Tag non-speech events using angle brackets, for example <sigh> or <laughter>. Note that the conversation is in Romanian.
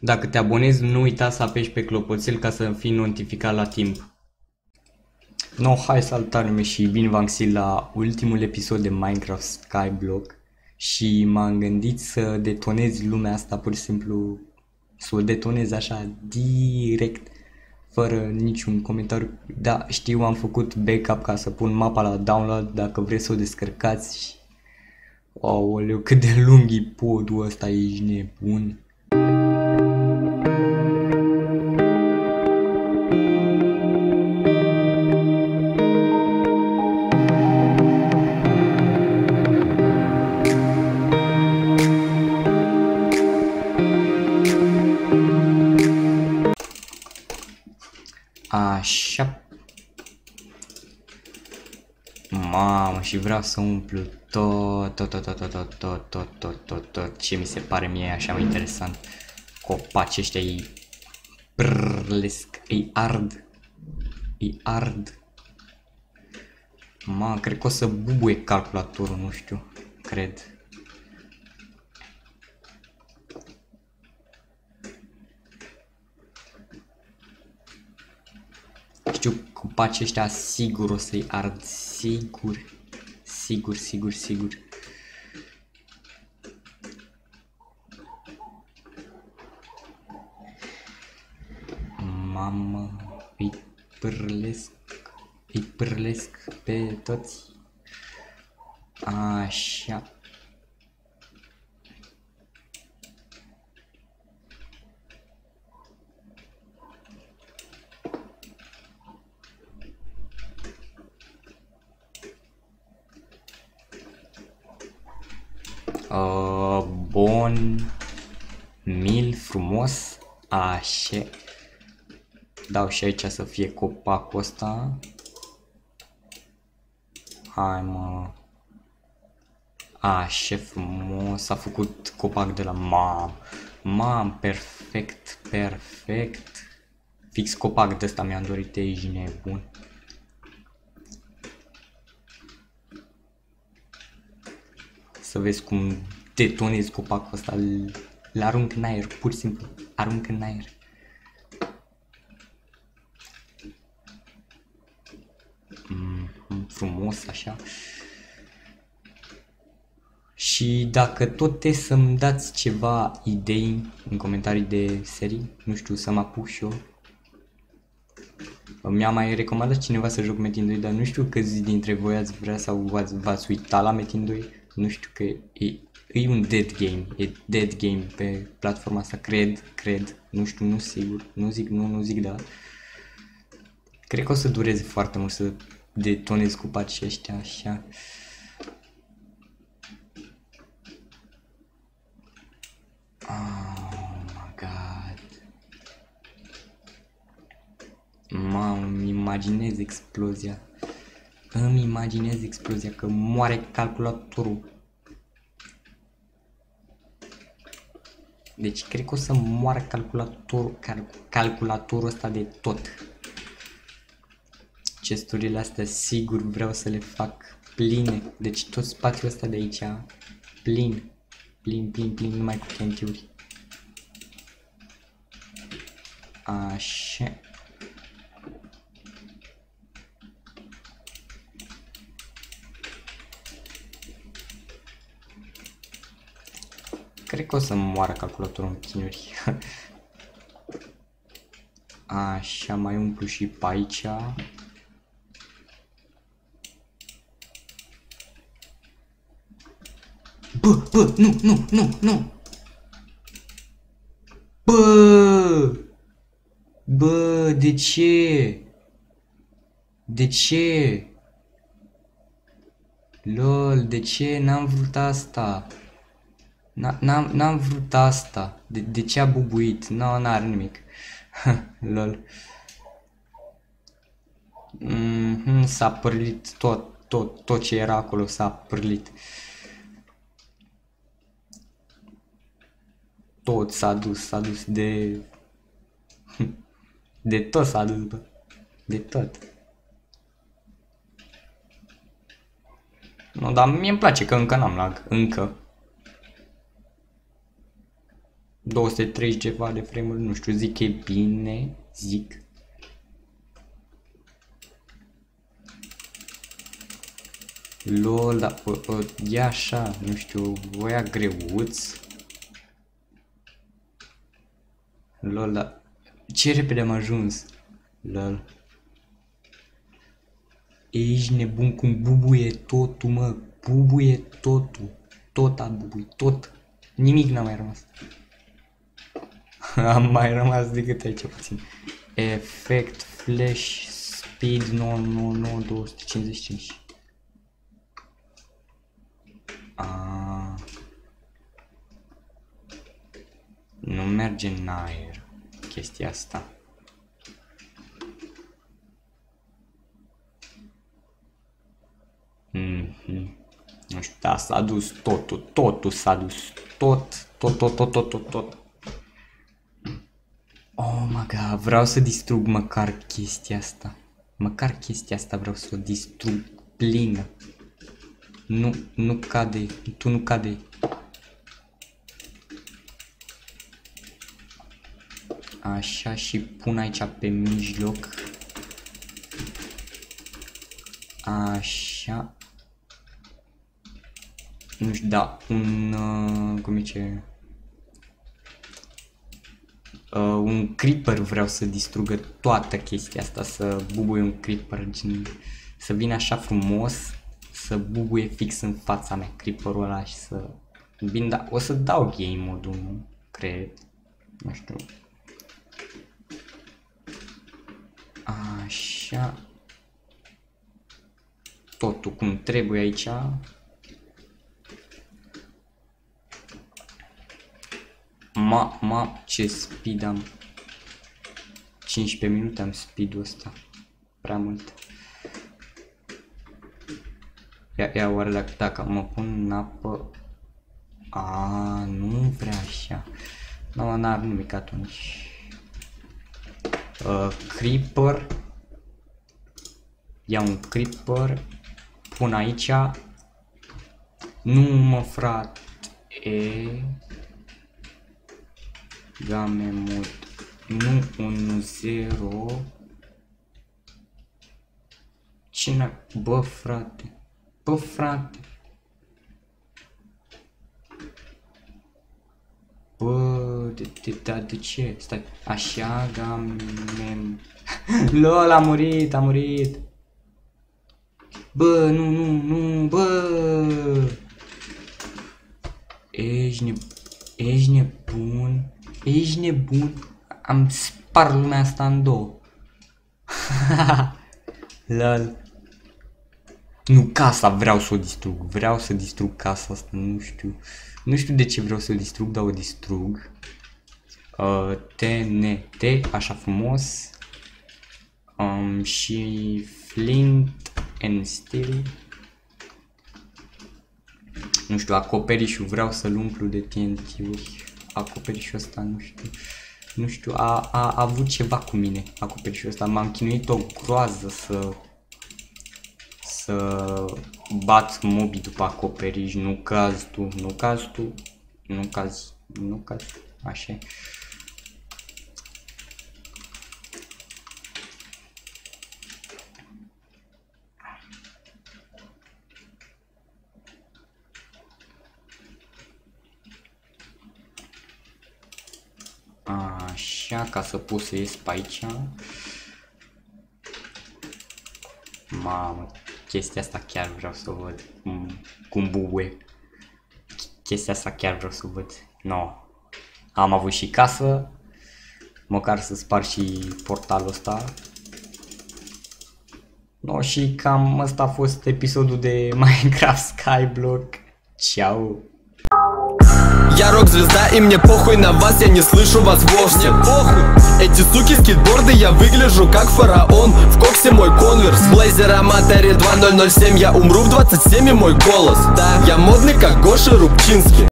Dacă te abonezi, nu uita să apeși pe clopoțel ca să fii notificat la timp. No, hai salutare și bine v-am găsit la ultimul episod de Minecraft Skyblock și m-am gândit să detonez lumea asta pur și simplu, să o detonez așa direct, fără niciun comentariu. Da, știu, am făcut backup ca să pun mapa la download dacă vreți să o descărcați și... Aoleu, cât de lung e podul ăsta, ești nebun. Așa. Mamă, și vreau să umplu tot, tot, tot, tot, tot, tot, tot, tot, tot, tot, tot, ce mi se pare mie așa mai interesant. Copaci ăștia îi prlesc, îi ard, îi ard. Ma, cred că o să bubuie calculatorul, nu știu, cred. Știu, copacii ăștia sigur o să-i ard, sigur, sigur, sigur, sigur. Mamă, îi pârlesc, îi pârlesc pe toți. Așa. Uh, bun. Mil frumos. Așa. Dau și aici să fie copacul ăsta. Hai mă. Așa frumos. S-a făcut copac de la mam. Mam, perfect, perfect. Fix copac de ăsta mi-am dorit, ești nebun. Să vezi cum detonezi copacul ăsta, îl arunc în aer, pur și simplu, arunc în aer. Mm, frumos, așa. Și dacă tot e să-mi dați ceva idei în comentarii de serii, nu știu, să mă apuc și eu. Mi-a mai recomandat cineva să joc Metin 2, dar nu știu câți dintre voi ați vrea sau v-ați uitat la Metin 2 nu știu că e, e un dead game, e dead game pe platforma asta, cred, cred, nu știu, nu sigur, nu zic nu, nu zic da. Cred că o să dureze foarte mult să detonez cu pacii ăștia așa. Oh my god. Mamă, îmi imaginez explozia. Îmi imaginez explozia, că moare calculatorul. Deci cred că o să moară calculatorul, cal, calculatorul ăsta de tot. Chesturile astea sigur vreau să le fac pline. Deci tot spațiul ăsta de aici plin. Plin, plin, plin, numai cu chentiuri. Așa. Cred că o să moară calculatorul în chinuri. <laughs> Așa, mai umplu și pe aici. Bă, bă, nu, nu, nu, nu! Bă! Bă, de ce? De ce? LOL, de ce n-am vrut asta? N-am vrut asta. De, de ce a bubuit? Nu, no, n-are nimic. <laughs> Lol. Mm -hmm, s-a părlit tot, tot, tot ce era acolo s-a părlit. Tot s-a dus, s-a dus de... <laughs> De tot s-a dus, bă. De tot. Nu, dar mie îmi place că încă n-am lag. Încă. 230 ceva de frame nu știu, zic că e bine, zic. LOL, dar e așa, nu știu, voia greuț. LOL, dar ce repede am ajuns. LOL. Ești nebun cum bubuie totul, mă. Bubuie totul. Tot a bubuit, tot. Nimic n-a mai rămas. <laughs> Am mai rămas decât aici puțin. Efect, flash, speed, nu, nu, nu, 255. A. Nu merge în aer chestia asta. Mm -hmm. Nu știu, da, s-a dus totul, totul s-a dus, tot, tot, tot, tot, tot, tot, tot. Oh my god, vreau să distrug măcar chestia asta. Măcar chestia asta vreau să o distrug plină. Nu, nu cade, tu nu cade. Așa și pun aici pe mijloc. Așa. Nu știu, da, un... Uh, cum e ce... Uh, un creeper vreau să distrugă toată chestia asta, să bubuie un creeper, gen, să vină așa frumos, să bubuie fix în fața mea creeperul ăla și să... Bine, da, o să dau game modul, nu cred, nu știu. Așa. Totul cum trebuie aici. Ma, ma, ce speed am. 15 minute am speed-ul ăsta. Prea mult. Ia, ia oare dacă, dacă mă pun în apă... A, nu vrea așa. Nu, n-ar nimic atunci. Uh, creeper. Ia un creeper. Pun aici. Nu mă frate. E game mod nu 1 0 cine bă frate bă frate Bă, de, de, de, de ce? Stai, așa, game... <laughs> LOL, a murit, a murit. Bă, nu, nu, nu, bă. Ești, ne, ești nebun. Ești nebun? Am spart lumea asta în două. <laughs> Lol. Nu, casa vreau să o distrug. Vreau să distrug casa asta, nu știu. Nu știu de ce vreau să o distrug, dar o distrug. Uh, TNT, așa frumos. Um, și Flint and Steel. Nu știu, acoperișul vreau să-l umplu de TNT-uri acoperișul ăsta, nu știu. Nu știu, a, a, a avut ceva cu mine acoperișul ăsta. M-am chinuit o groază să să bat mobii după acoperiș, nu caz tu, nu caz tu, nu caz, nu caz, așa. Așa, ca să pot să ies pe aici. Mamă, chestia asta chiar vreau să o văd. Cum, cum bubuie. Chestia asta chiar vreau să o văd. No. Am avut și casă. Măcar să spar și portalul ăsta. No, și cam asta a fost episodul de <laughs> Minecraft Skyblock. Ciao! Я рок-звезда и мне похуй на вас, я не слышу вас вовсе. Мне похуй. Эти суки скейтборды, я выгляжу как фараон. В коксе мой конверс, блейзер Аматори 2007 Я умру в 27 и мой голос. Да, я модный как Гоша Рубчинский